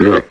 step.